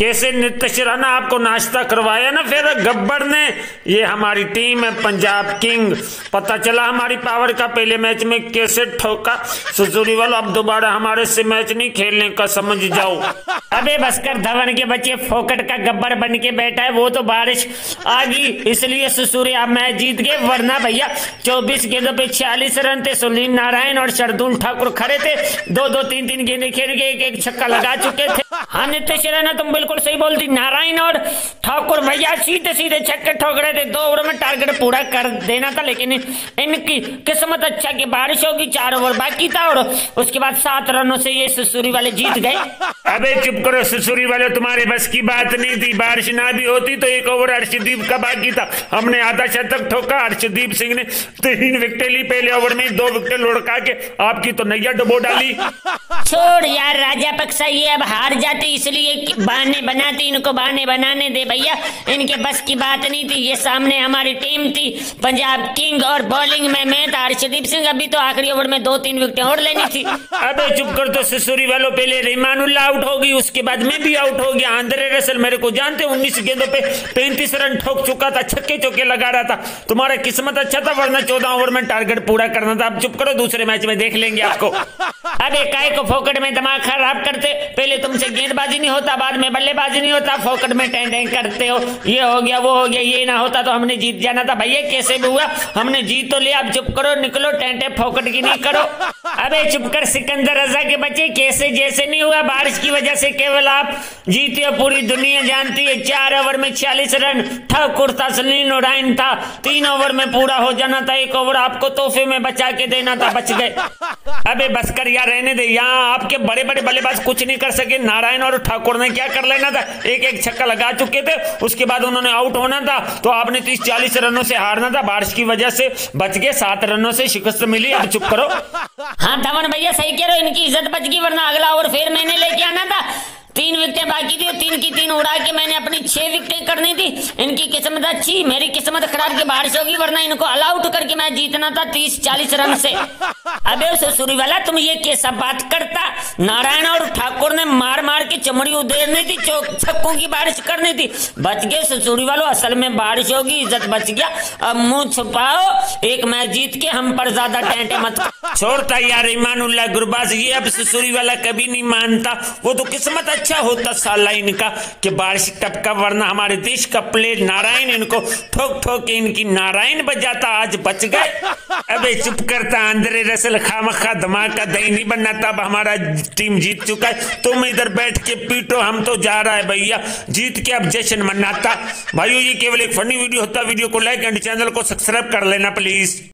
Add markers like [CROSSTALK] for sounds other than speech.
कैसे नित्य राणा आपको नाश्ता करवाया ना फिर गब्बर ने? ये हमारी टीम है, पंजाब किंग। पता चला हमारी पावर का पहले मैच में कैसे ठोका? सुजूरी वालों, अब दोबारा हमारे से मैच नहीं खेलने का समझ जाओ। अबे बसकर धवन के बच्चे, फोकट का गब्बर बन के बैठा है, वो तो बारिश आ गई। इसलिए सुसूरी आप मैच जीत गए, वरना भैया, चौबीस गेंदों पे छियालीस रन थे, सुनील नारायण और शरदुल ठाकुर खड़े थे। दो दो तीन तीन गेंदे खेल के एक एक छक्का लगा चुके थे। हाँ नितीश राणा तुम बिल्कुल सही बोलती नारायण और ठाकुर भैया सीधे सीधे छक्के ठोक रहे थे दो ओवर में टारगेट पूरा कर देना था लेकिन इनकी किस्मत अच्छा की बारिश होगी चार ओवर बाकी था और उसके बाद सात रनों से ये सुसूरी वाले जीत गए। [LAUGHS] अबे चुप करो सुसूरी वाले तुम्हारे बस की बात नहीं थी। बारिश ना भी होती तो एक ओवर अर्शदीप का बाकी था। हमने आधा शतक ठोका अर्शदीप सिंह ने तीन विकेट ली पहले ओवर में दो विकेट लुढ़का के आपकी तो नैया डुबो डाली। [LAUGHS] छोड़ यार राजा पक्सा ये अब हार जाते इसलिए बहाने बनाते इनको बहाने बनाने दे भैया। इनके बस की बात नहीं थी ये सामने हमारी टीम थी। पंजाब किंग और बॉलिंग में मैं था अर्शदीप सिंह अभी तो आखिरी ओवर में दो तीन विकेट और लेनी थी। अबे चुप कर तो सिसुरी वालों पहले रिमानुल्ला आउट होगी उसके बाद मैं भी आउट हो गया। आंद्रे रसल मेरे को जानते उन्नीस गेंदों पे पैंतीस रन ठोक चुका था छक्के चौके लगा रहा था। तुम्हारा किस्मत अच्छा था वरना चौदह ओवर में टारगेट पूरा करना था। अब चुप करो दूसरे मैच में देख लेंगे आपको। [LAUGHS] अबे काय को फोकट में दिमाग खराब करते? पहले तुमसे गेंदबाजी नहीं होता बाद में बल्लेबाजी नहीं होता, फोकट में टें टें करते हो। ये हो गया, वो हो गया, ये ना होता तो हमने जीत जाना था। भैया कैसे भी हुआ? हमने जीत तो लिया, अब चुप करो, निकलो टेंटे फोकट की नहीं करो। अबे, चुप कर, सिकंदर रजा के बच्चे, कैसे जैसे नहीं हुआ? बारिश की वजह से केवल आप जीते हो, पूरी दुनिया जानती है। चार ओवर में छियालीस रन ठाकुर था सुनील नारायण था। तीन ओवर में पूरा हो जाना था, एक ओवर आपको तोहफे में बचा के देना था, बच गए। अबे, बस कर यार, रहने दे। यहाँ आपके बड़े बड़े बल्लेबाज कुछ नहीं कर सके। नारायण और ठाकुर ने क्या कर लेना था। एक एक छक्का लगा चुके थे, उसके बाद उन्होंने आउट होना था। तो आपने तीस चालीस रनों से हारना था, बारिश की वजह से बच गए, सात रनों से शिकस्त मिली। अब चुप करो। हाँ धवन भैया, सही कह रहे हो, इनकी इज़्ज़त बच गई, वरना अगला ओवर फिर मैंने लेके आना था। तीन विकेटें बाकी थी, तीन की तीन उड़ा के मैंने अपनी छह विकेटें करनी थी। इनकी किस्मत अच्छी, मेरी किस्मत खराब की बारिश होगी, वरना इनको अलाउट करके मैं जीतना था तीस चालीस रन से। अबे सुरी वाला तुम ये कैसा बात करता? नारायण और ठाकुर ने मार मार के चमड़ी उधेरनी थी छक्कों की बारिश करनी थी बच गए ससुरी वालों, असल में बारिश होगी, इज़्ज़त बच गया। अब मुँह छुपाओ, एक मैच जीत के हम पर ज़्यादा टेंटे मत छोड़ता यार ईमानुल्लाह गुरबाज, ये अब ससुरी वाला कभी नहीं मानता। वो तो किस्मत अच्छा होता साला इनका, कि बारिश टपका, वरना हमारे देश का प्लेयर नारायण इनको ठोक ठोक के इनकी नारायण बजाता, आज बच गए। अबे चुप करता आंद्रे रसल खामखा, धमाका, दही नहीं बनना, तब हमारा टीम जीत चुका है। तुम इधर बैठ के पीटो, हम तो जा रहा है भैया। जीत के अब जश्न मनाता भाइयों, ये केवल एक फनी वीडियो होता वीडियो को लाइक एंड चैनल को सब्सक्राइब कर लेना प्लीज़